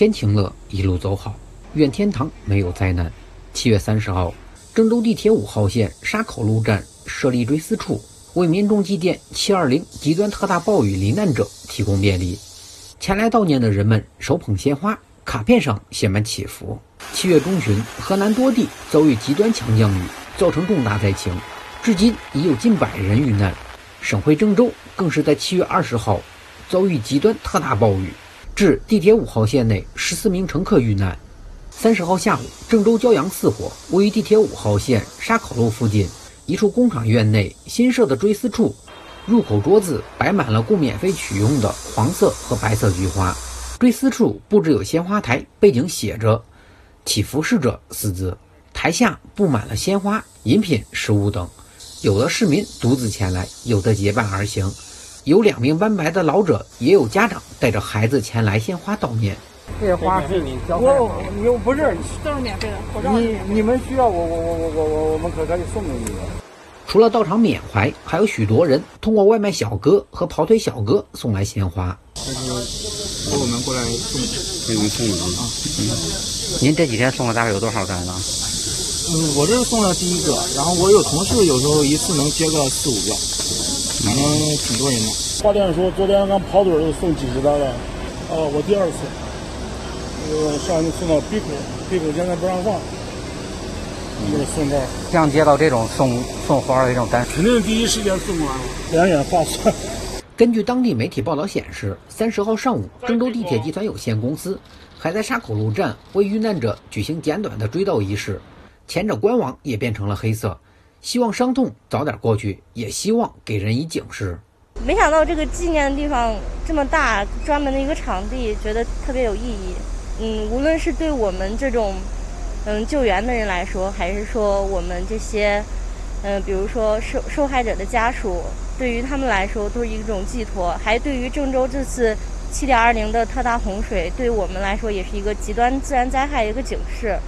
天晴了，一路走好，愿天堂没有灾难。七月三十号，郑州地铁五号线沙口路站设立追思处，为民众祭奠七二零极端特大暴雨罹难者提供便利。前来悼念的人们手捧鲜花，卡片上写满祈福。七月中旬，河南多地遭遇极端强降雨，造成重大灾情，至今已有近百人遇难。省会郑州更是在七月二十号遭遇极端特大暴雨，至地铁五号线内十四名乘客遇难。三十号下午，郑州骄阳四火，位于地铁五号线沙口路附近一处工厂院内新设的追思处，入口桌子摆满了供免费取用的黄色和白色菊花。追思处布置有鲜花台，背景写着“祈福逝者”四字，台下布满了鲜花、饮品、食物等。有的市民独自前来，有的结伴而行，有两名斑白的老者，也有家长带着孩子前来献花悼念。这些花是你交我你不是都是免费的，口罩你你们需要我我我我我我我们可可以送给你们。除了到场缅怀，还有许多人通过外卖小哥和跑腿小哥送来鲜花。就是由我们过来送，给你们送的啊。嗯，您这几天送了大概有多少单呢？嗯，我这是送了第一个，然后我有同事有时候一次能接个四五个，反正挺多人的。花店说昨天刚跑腿就送几十单了，啊，我第二次，呃，上次送到 B 口，，B 口现在不让放，就是送这儿，像接到这种送送花的这种单，肯定第一时间送完，两眼发酸。根据当地媒体报道显示，三十号上午，郑州地铁集团有限公司还在沙口路站为遇难者举行简短的追悼仪式，前者官网也变成了黑色，希望伤痛早点过去，也希望给人以警示。没想到这个纪念的地方这么大，专门的一个场地，觉得特别有意义。嗯，无论是对我们这种嗯救援的人来说，还是说我们这些嗯，比如说受受害者的家属，对于他们来说都是一种寄托。还对于郑州这次七点二零的特大洪水，对我们来说也是一个极端自然灾害一个警示。